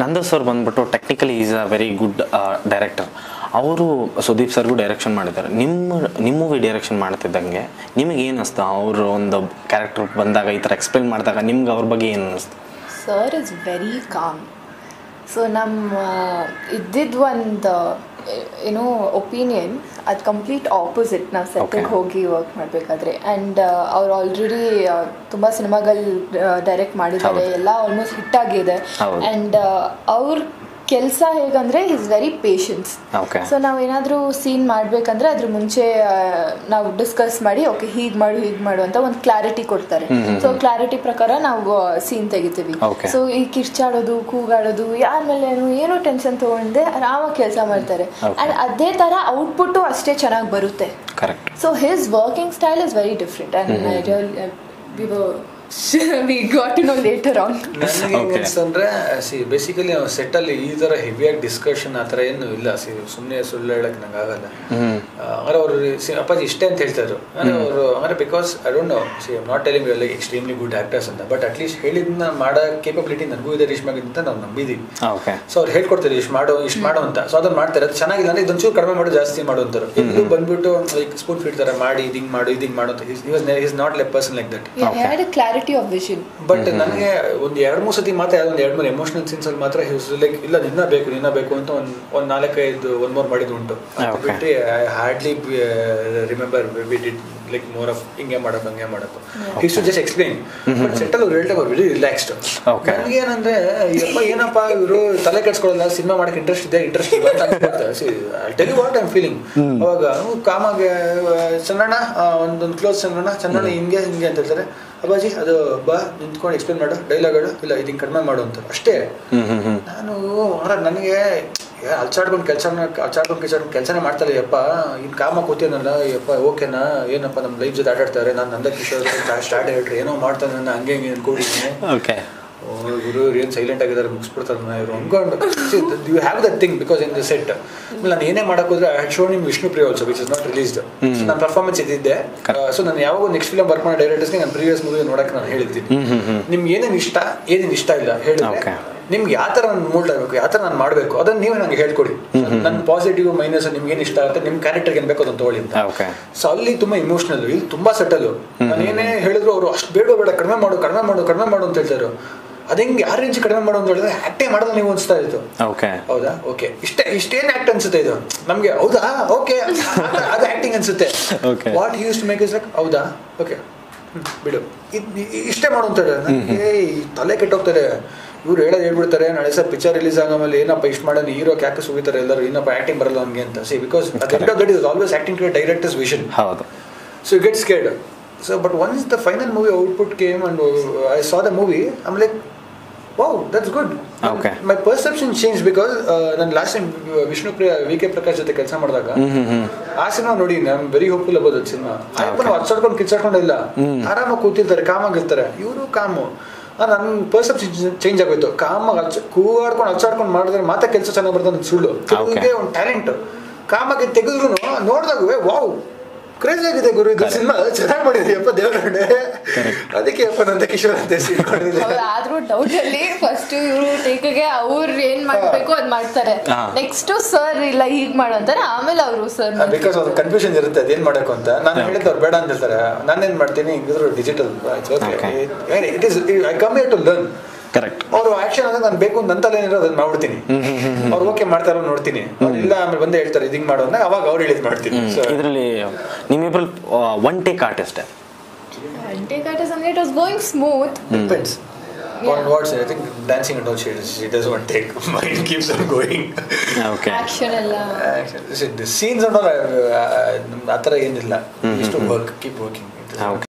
ನಂದು ಸರ್ ಬಂದ್ಬಿಟ್ಟು technically is a very good director ಅವರು ಸುದೀಪ್ ಸರ್ಗೂ ಡೈರೆಕ್ಷನ್ ಮಾಡಿದ್ದಾರೆ. ನಿಮ್ಮ ನಿಮ್ಮ ಮೂವಿ ಡೈರೆಕ್ಷನ್ ಮಾಡ್ತಿದ್ದಂಗೆ ನಿಮಗೆ ಏನು ಅನಿಸ್ತು? ಅವರು ಒಂದು ಕ್ಯಾರೆಕ್ಟರ್ ಬಂದಾಗ ಈ ಥರ ಎಕ್ಸ್ಪ್ಲೈನ್ ಮಾಡಿದಾಗ ನಿಮ್ಗೆ ಅವ್ರ ಬಗ್ಗೆ ಏನು ಅನಿಸ್ತು? Sir is very calm so ನಮ್ಮ ಇದ್ದಿದ್ದು ಒಂದು ಏನೋ ಒಪಿನಿಯನ್ ಅದು ಕಂಪ್ಲೀಟ್ ಆಪೋಸಿಟ್ ನಾವು ಸೆಟ್ಟಿಗೆ. ಹೋಗಿ ವರ್ಕ್ ಮಾಡಬೇಕಾದ್ರೆ ಆ್ಯಂಡ್ ಅವ್ರು ಆಲ್ರೆಡಿ ತುಂಬ ಸಿನಿಮಾಗಳು ಡೈರೆಕ್ಟ್ ಮಾಡಿದ್ದಾರೆ. ಎಲ್ಲ ಆಲ್ಮೋಸ್ಟ್ ಹಿಟ್ ಆಗಿದೆ. ಆ್ಯಂಡ್ ಅವ್ರ ಕೆಲಸ ಹೇಗಂದ್ರೆ ಇಸ್ ವೆರಿ ಪೇಷನ್ಸ್. ಸೊ ನಾವು ಏನಾದರೂ ಸೀನ್ ಮಾಡ್ಬೇಕಂದ್ರೆ ಅದ್ರ ಮುಂಚೆ ನಾವು ಡಿಸ್ಕಸ್ ಮಾಡಿ ಓಕೆ ಹೀಗ್ ಮಾಡು ಹೀಗ್ ಮಾಡು ಅಂತ ಒಂದು ಕ್ಲಾರಿಟಿ ಕೊಡ್ತಾರೆ. ಸೊ ಕ್ಲಾರಿಟಿ ಪ್ರಕಾರ ನಾವು ಸೀನ್ ತೆಗಿತೀವಿ. ಸೊ ಈ ಕಿರ್ಚಾಡೋದು ಕೂಗಾಡೋದು ಯಾರ ಮೇಲೆ ಏನು ಟೆನ್ಷನ್ ತಗೊಂಡೆ ಆರಾಮಾಗಿ ಕೆಲಸ ಮಾಡ್ತಾರೆ. ಅಂಡ್ ಅದೇ ತರ ಔಟ್ಪುಟ್ ಅಷ್ಟೇ ಚೆನ್ನಾಗಿ ಬರುತ್ತೆ. So his working style is very different and we got to know later on. ಅನ್ಸ್ತಂದ್ರೆ see basically set ಅಲ್ಲಿ ಈ ತರ ಹೆವಿಯಾಗಿ ಡಿಸ್ಕಷನ್ ಆ ತರ ಏನು ಇಲ್ಲ. ಸಿ ಸುಮ್ಮನೆ ಸುಳ್ಳು ಹೇಳಕ್ ನಂಗೆ ಆಗಲ್ಲ. ಅಂದ್ರೆ ಅವರು ಅಪ್ಪಾಜಿ ಇಷ್ಟೇ ಅಂತ ಹೇಳ್ತಾರೆ ಅಂದ್ರೆ ಅವರು ಅಂದ್ರೆ because I don't know see not telling like extremely good actors ಅಂತ. ಬಟ್ ಅಟ್ಲೀಸ್ಟ್ ಹೇಳಿದ್ನ ಮಾಡೋ ಕೇಪಬಿಲಿಟಿ ನನಗೂ ಇದೆ ರೇಷ್ಮಾಗಿ ಅಂತ ನಾವು ನಂಬಿದೀವಿ. ಸೊ ಅವ್ರು ಹೇಳ್ಕೊಡ್ತಾರೆ ಇಷ್ಟು ಮಾಡು ಇಷ್ಟು ಮಾಡು ಅಂತ. ಸೊ ಅದನ್ನ ಮಾಡ್ತಾರೆ. ಅದು ಚೆನ್ನಾಗಿಲ್ಲ ಅಂದ್ರೆ ಇದೊಂಚೂರು ಕಡಿಮೆ ಮಾಡು ಜಾಸ್ತಿ ಮಾಡು ಅಂತಾರೆ. ಇದು ಬಂದ್ಬಿಟ್ಟು ಲೈಕ್ ಸ್ಪೂನ್ ಫೀಡ್ ತರ ಮಾಡಿ ಇದಿಂಗ್ ಮಾಡು ಇದಿಂಗ್ ಮಾಡು ಅಂತ. Is not like person like that had clarity of vision but ನನಗೆ ಒಂದು ಎರಡು ಮೂರು ಸತಿ ಮಾತ್ರ ಒಂದು ಎರಡು ಮೂರು ಎಮೋಷನಲ್ ಸೀನ್ಸ್ ಅಲ್ಲಿ ಮಾತ್ರ ಲೈಕ್ ಇಲ್ಲ ನಿನ್ನ ಬೇಕು ನಿನ್ನ ಬೇಕು ಅಂತ ಒಂದು ಒಂದು ನಾಲ್ಕೈದು ಒಂದು ಮೂರು ಮಾಡಿದ್ದು ಉಂಟು. ಬಿಟ್ಟು I hardly remember we did like more of ಹಿಂಗೆ ಮಾಡೋದು ಹಂಗೆ ಮಾಡೋದು ಇಷ್ಟು ಜಸ್ಟ್ ಎಕ್ಸ್ಪ್ಲೈನ್ ಬಟ್ ಸೆಟಲ್ ಅವ್ರು ಹೇಳ್ತಾ ವೆರಿ ರಿಲ್ಯಾಕ್ಸ್ಡ್. ನನಗೆ ಏನಂದ್ರೆ ಯಪ್ಪ ಏನಪ್ಪ ಇವರು ತಲೆ ಕೆಡ್ಸ್ಕೊಳ್ಳಲ್ಲ ಸಿನಿಮಾ ಮಾಡಕ್ಕೆ ಇಂಟ್ರೆಸ್ಟ್ ಇದೆ ಇಂಟ್ರೆಸ್ಟ್ ಇಲ್ಲ ಟೆಲಿ ವಾಟ್ ಐಮ್ ಫೀಲಿಂಗ್ ಅವಾಗ ಕಾಮಾಗೆ ಚಂದ್ರಣ್ಣ ಒಂದೊಂದು ಕ್ಲೋಸ್ ಚಂದ್ರಣ್ಣ ಚಂದ್ರಣ್ಣ ಹಿಂಗೆ ಹಿಂಗೆ ಅಂತ ಹೇಳ್ತಾರೆ. ಅಬ್ಬಾಜಿ ಅದು ಬಾ ನಿಂತ್ಕೊಂಡು ಎಕ್ಸ್ಪ್ಲೇನ್ ಮಾಡು ಡೈಲಾಗ್ ಇಲ್ಲ ಇದು ಹಿಂಗೆ ಕಡಿಮೆ ಮಾಡು ಅಂತ. ಅಷ್ಟೇ. ನಾನು ನನಗೆ ಅಲ್ಚಾಡ್ಕೊಂಡು ಕೆಲಸ ಅಲ್ಚಾಡ್ಕೊಂಡು ಕೆಲಸ ಕೆಲಸನೇ ಮಾಡ್ತಾರೆ ಯಪ್ಪ. ಇನ್ನು ಕಾಮ ಕೂತೀನಲ್ಲ ಯಪ್ಪ ಓಕೆನಾ ಏನಪ್ಪ ನಮ್ಮ ಲೈಫ್ ಜೊತೆ ಆಟಾಡ್ತಾರೆ ನಾನು ನಂದ ಕಿಶೋರ್ ಸ್ಟಾರ್ಟ್ ಹೇಳ್ರಿ ಏನೋ ಮಾಡ್ತಾನೆ ನನ್ನ ಹಂಗೆ ಹಿಂಗೆ ಅನ್ಕೊಂಡಿದ್ದೀನಿ ಓಕೆ ಗುರು ಏನು ಸೈಲೆಂಟ್ ಆಗಿದ್ದಾರೆ ಮುಗಿಸ್ಬಿಡ್ತಾರೆ ಇವರು. ಅನ್ಕೊಂಡು you have that thing because in the set ನಾನು ಏನೇ ಮಾಡಕ್ ಹೋದ್ರೆ ಐ ಶೋ ನಿಮ್ Vishnu Priya also which is not released ನನ್ನ ಪರ್ಫಾರ್ಮೆನ್ಸ್ ಇದ್ದಿದ್ದೆ. ಸೊ ನಾನು ಯಾವಾಗ ನೆಕ್ಸ್ಟ್ ಫಿಲಮ್ ವರ್ಕ್ ಮಾಡೋ ಡೈರೆಕ್ಟರ್ಸ್ಗೆ ನಾನು ಪ್ರೀವಿಯಸ್ ಮೂವಿ ನೋಡಕ್ಕೆ ನಾನು ಹೇಳಿದ್ದೀನಿ. ನಿಮ್ಗೆ ಏನೇನು ಇಷ್ಟ? ಏನೇನು ಇಷ್ಟ ಇಲ್ಲ? ಹೇಳಿದ್ರೆ. ನಿಮ್ಗೆ ಯಾವ ಥರ ನಾನು ಮೂಲ್ಡ್ ಆಗಬೇಕು ಯಾವ ಥರ ನಾನು ಮಾಡಬೇಕು ಅದನ್ನ ನೀವೇ ನನಗೆ ಹೇಳ್ಕೊಡಿ. ನನ್ನ ಪಾಸಿಟಿವ್ ಮೈನಸ್ ನಿಮ್ಗೆ ಏನು ಇಷ್ಟ ಆಗುತ್ತೆ ನಿಮ್ಮ ಕ್ಯಾರೆಕ್ಟರ್ಗೆ ಏನು ಬೇಕು ಅದನ್ನು ತಗೊಳ್ಳಿ ಅಂತ. ಓಕೆ ಸೊ ಅಲ್ಲಿ ತುಂಬಾ ಇಮೋಷನಲ್ ಇಲ್ಲಿ ತುಂಬಾ ಸೆಟಲ್ ನಾನು ಏನೇ ಹೇಳಿದ್ರು ಅವರು ಅಷ್ಟು ಬೇಡ ಬೇಡ ಕಡಿಮೆ ಮಾಡು ಕಡಿಮೆ ಮಾಡು ಕಡಿಮೆ ಮಾಡು ಅಂತ ಹೇಳ್ತಾರೆ. ಅದೇ ಯಾರು ರೇಂಜ್ ಕಡಿಮೆ ಮಾಡೋ ಅಂತ ಹೇಳಿದ್ರೆ ಆಕ್ಟೇ ಮಾಡೋದು ನೀವು ಅನ್ಸ್ತಾ ಇತ್ತು. ಹೌದಾ? ಓಕೆ ಇಷ್ಟೇ ಇಷ್ಟೇನ್ ಆಕ್ಟ್ ಅನ್ಸುತ್ತೆ ಇದು. ನಮ್ಗೆ ಹೌದಾ? ಓಕೆ ಅದು ಆಕ್ಟಿಂಗ್ ಅನ್ಸುತ್ತೆ. What use to make is like ಹೌದಾ? ಓಕೆ ಬಿಡು. ಇದ್- ಇಷ್ಟೇ ಮಾಡುವಂತಾರೆ ಏ ನನಗೆ ತಲೆ ಕೆಟ್ಟೋಗ್ತಾರೆ. ಇವ್ರು ಹೇಳೋದು ಹೇಳ್ಬಿಡ್ತಾರೆ ನಾಳೆ ಸರ್ ಪಿಕ್ಚರ್ ರಿಲೀಸ್ ಆಗಮೇಲೆ ಏನಪ್ಪ ಇಷ್ಟು ಮಾಡೋಣ ಹೀರೋ ಕ್ಯಾಕಸ್ ಸುಗಿತಾರೆ ಎಲ್ಲರೂ ಏನಪ್ಪ ಆಕ್ಟಿಂಗ್ ಬರಲ್ಲ ನಮಗೆ ಅಂತ. See because at end of that is always acting to director's vision ಹೌದು. So you so but one is the final movie output came and I saw the movie the movie, that's good okay my perception change because ನನ್ನ last time Vishnu Priya V K Prakash ಜೊತೆ ಕೆಲಸ ಮಾಡಿದಾಗ ಆ cinema ನೋಡಿ ನಾನು very hopeful about ಅದು cinema ಅಯ್ಯಪ್ಪನ ಹಚ್ಚಾಡ್ಕೊಂಡು ಕಿಚ್ಚಾಡ್ಕೊಂಡಿಲ್ಲ ಆರಾಮಾಗಿ ಕೂತಿರ್ತಾರೆ ಕಾಮಾಗಿರ್ತಾರೆ ಇವರು ಕಾಮು. ನನ್ನ ಪರ್ಸೆಪ್ಷನ್ ಚೇಂಜ್ ಆಗೋಯ್ತು. ಕಾಮಾಗಿ ಹಚ್ಚ ಕೂಗಾಡ್ಕೊಂಡು ಹಚ್ಚಾಡ್ಕೊಂಡು ಮಾಡಿದ್ರೆ ಮಾತ್ರ ಕೆಲಸ ಚೆನ್ನಾಗಿ ಬರ್ತದೆ ಸುಳ್ಳು. ಒಂದು ಟ್ಯಾಲೆಂಟ್ ಕಾಮಾಗಿ ತೆಗೆದ್ರು ನೋಡಿದಾಗ ವಾವ್ ಕ್ರೇಜ್ ಆಗಿದೆ ಗುರು ಇದು ಸಿನಿಮಾ ಚೆನ್ನಾಗಿ ಮಾಡಿದ್ರಿ ಅಪ್ಪ ದೇವರಣ್ಣೆ ಅದಕ್ಕೆ ಅಪ್ಪ ನಂದ ಕಿಶೋರ್ ಅಂತ ಆದ್ರೂ ಡೌಟ್ ಅಲ್ಲಿ ಫಸ್ಟ್ ಇವರು ಟೇಕ್ಗೆ ಅವ್ರು ಏನ್ ಮಾಡ್ಬೇಕು ಅದ್ ಮಾಡ್ತಾರೆ. ನೆಕ್ಸ್ಟ್ ಸರ್ ಇಲ್ಲ ಹೀಗ್ ಮಾಡು ಅಂತಾರೆ. ಆಮೇಲೆ ಅವರು ಸರ್ ಬಿಕಾಸ್ ಅವ್ರ ಕನ್ಫ್ಯೂಷನ್ ಇರುತ್ತೆ ಅದೇನ್ ಮಾಡಬೇಕು ಅಂತ. ನಾನು ಹೇಳಿದ್ದು ಅವ್ರು ಬೇಡ ಅಂತ ಹೇಳ್ತಾರೆ. ನಾನೇನ್ ಮಾಡ್ತೀನಿ ಹಿಂಗಿದ್ರು digital. It is I come to learn correct ಅವರು ಆಕ್ಷನ್ ಅಂದ್ರೆ ನಾನು ಬೇಕು ಅಂತ ಏನಿರೋ ಅದನ್ನ ಮಾಡ್ಬಿಡ್ತೀನಿ. ಅವ್ರು ಓಕೆ ಮಾಡ್ತಾರೋ ನೋಡ್ತೀನಿ. ಇಲ್ಲ ಆಮೇಲೆ ಬಂದೇ ಹೇಳ್ತಾರೆ ಇದಿಂಗ್ ಮಾಡೋ ಅಂದ್ರೆ ಅವಾಗ ಅವ್ರು ಹೇಳಿದ್ ಮಾಡ್ತೀನಿ. ಇದರಲ್ಲಿ ನಿಮ್ಮಿಬ್ರಲ್ಲಿ ಒನ್ ಟೇಕ್ ಆರ್ಟಿಸ್ಟ್ ಟೇಕ್ ಅಂದ್ರೆ it was going smooth depends on what's I think dancing and all she, she does one take. Mine keeps on going. Okay action ಎಲ್ಲ. ಸೀನ್ಸ್ ಆ ಆತರ ಏನಿಲ್ಲ. ಇಷ್ಟು ವರ್ಕ್ ಕೀಪ್ ವರ್ಕಿಂಗ್ ಓಕೆ